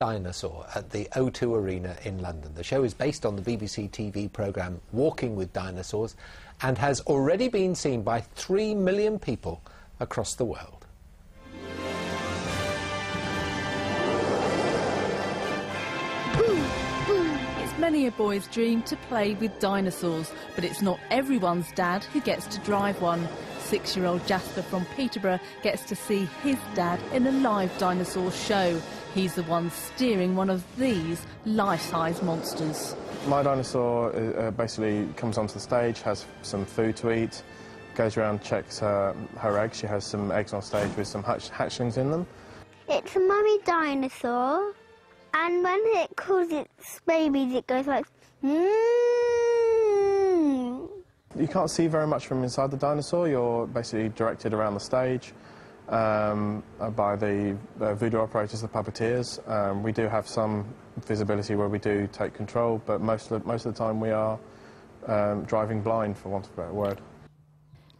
Dinosaur at the O2 Arena in London. The show is based on the BBC TV programme Walking with Dinosaurs and has already been seen by 3 million people across the world. It's many a boy's dream to play with dinosaurs, but it's not everyone's dad who gets to drive one. Six-year-old Jasper from Peterborough gets to see his dad in a live dinosaur show. He's the one steering one of these life-size monsters. My dinosaur uh, uh, basically comes onto the stage, has some food to eat, goes around, checks her, her eggs. She has some eggs on stage with some hatch hatchlings in them. It's a mummy dinosaur, and when it calls its babies, it goes like, mmm. You can't see very much from inside the dinosaur. You're basically directed around the stage um, uh, by the uh, voodoo operators, the puppeteers. Um, we do have some visibility where we do take control, but most of the, most of the time we are um, driving blind, for want of a better word.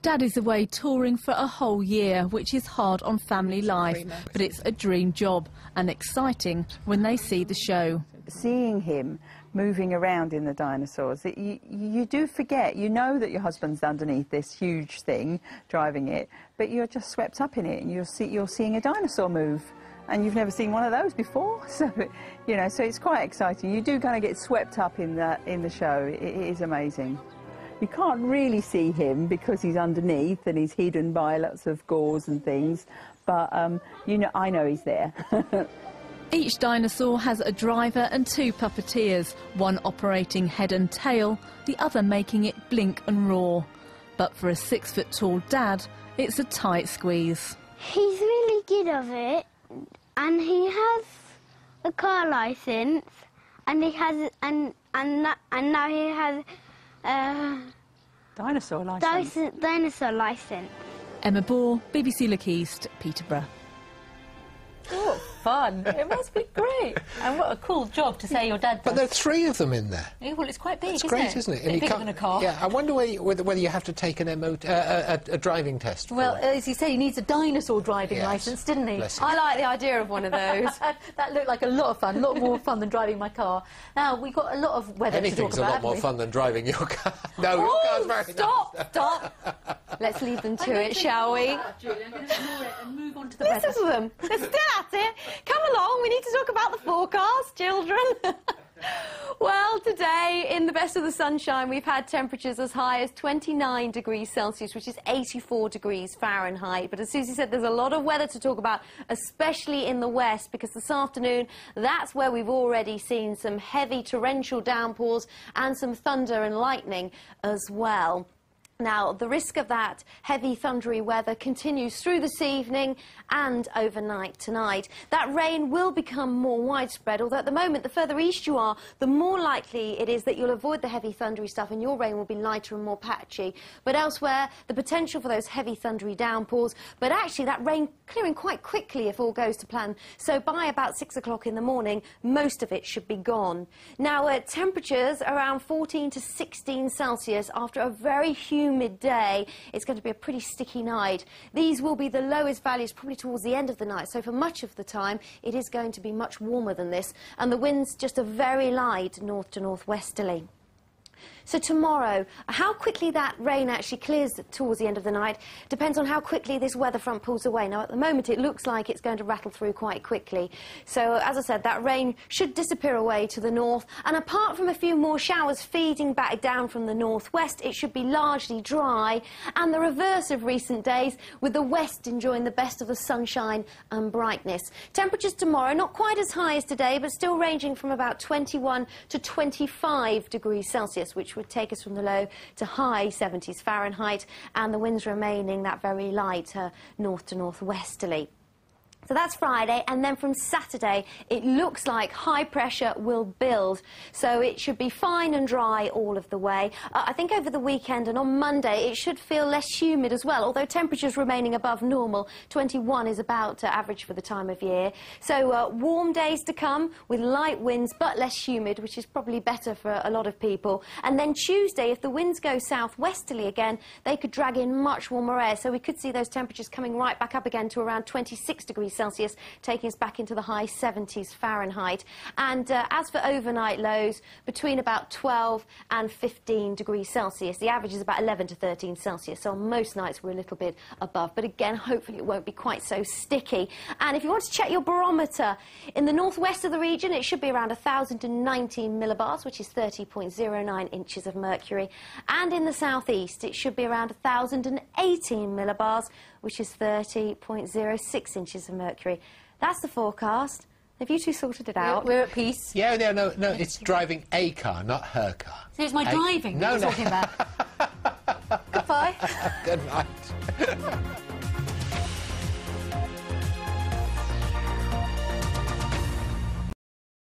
Dad is away touring for a whole year, which is hard on family life, but it's a dream job and exciting when they see the show. Seeing him moving around in the dinosaurs, it, you, you do forget. You know that your husband's underneath this huge thing driving it, but you're just swept up in it and you're, see, you're seeing a dinosaur move. And you've never seen one of those before, so you know. So it's quite exciting. You do kind of get swept up in the in the show. it, it is amazing. You can't really see him because he's underneath and he's hidden by lots of gauze and things. But um, you know, I know he's there. Each dinosaur has a driver and two puppeteers, one operating head and tail, the other making it blink and roar. But for a six foot tall dad, it's a tight squeeze. He's really good of it, and he has a car license, and he has and and and now he has a Dinosaur license. dinosaur, dinosaur license. Emma Bohr, BBC Look East, Peterborough. Fun. It must be great. And what a cool job to say your dad But there are three of them in there. Yeah, well, it's quite big, It's isn't great, it? isn't it? Bit bigger than a car. Yeah, I wonder whether you, whether, whether you have to take an MOT, uh, a, a, a driving test. Well, it. as you say, he needs a dinosaur driving Yes. licence, didn't he? Bless. I like the idea of one of those. that looked like a lot of fun, a lot more fun than driving my car. Now, we've got a lot of weather to Anything's talk a lot more we? fun than driving your car. no, your Oh, car's very stop, nice. stop. Let's leave them to it, shall we? Julie, I'm going to ignore it and move on to the Listen weather. to them. They're still at it. Come along. We need to talk about the forecast, children. well, today, in the best of the sunshine, we've had temperatures as high as 29 degrees Celsius, which is 84 degrees Fahrenheit. But as Susie said, there's a lot of weather to talk about, especially in the west, because this afternoon, that's where we've already seen some heavy torrential downpours and some thunder and lightning as well. Now, the risk of that heavy thundery weather continues through this evening and overnight tonight. That rain will become more widespread, although at the moment, the further east you are, the more likely it is that you'll avoid the heavy thundery stuff and your rain will be lighter and more patchy. But elsewhere, the potential for those heavy thundery downpours, but actually that rain clearing quite quickly if all goes to plan. So by about six o'clock in the morning, most of it should be gone. Now, uh, temperatures around 14 to 16 Celsius after a very humid day. It's going to be a pretty sticky night. These will be the lowest values probably towards the end of the night. So for much of the time, it is going to be much warmer than this. And the winds just a very light north to northwesterly. So tomorrow, how quickly that rain actually clears towards the end of the night depends on how quickly this weather front pulls away. Now, at the moment, it looks like it's going to rattle through quite quickly. So, as I said, that rain should disappear away to the north. And apart from a few more showers feeding back down from the northwest, it should be largely dry. And the reverse of recent days, with the west enjoying the best of the sunshine and brightness. Temperatures tomorrow, not quite as high as today, but still ranging from about 21 to 25 degrees Celsius, which would take us from the low to high 70s Fahrenheit, and the winds remaining that very light uh, north to northwesterly. So that's Friday, and then from Saturday, it looks like high pressure will build. So it should be fine and dry all of the way. Uh, I think over the weekend and on Monday, it should feel less humid as well, although temperatures remaining above normal. 21 is about uh, average for the time of year. So uh, warm days to come with light winds but less humid, which is probably better for a lot of people. And then Tuesday, if the winds go southwesterly again, they could drag in much warmer air. So we could see those temperatures coming right back up again to around 26 degrees degrees Celsius, taking us back into the high 70s Fahrenheit. And uh, as for overnight lows, between about 12 and 15 degrees Celsius. The average is about 11 to 13 Celsius, so on most nights we're a little bit above. But again, hopefully it won't be quite so sticky. And if you want to check your barometer, in the northwest of the region, it should be around 1,019 millibars, which is 30.09 inches of mercury. And in the southeast, it should be around 1,018 millibars, which is 30.06 inches of mercury. That's the forecast. Have you two sorted it out? We're at peace. Yeah, no, no, no, it's driving a car, not her car. So it's my A- driving no, that we're no. talking about. Goodbye. Good night.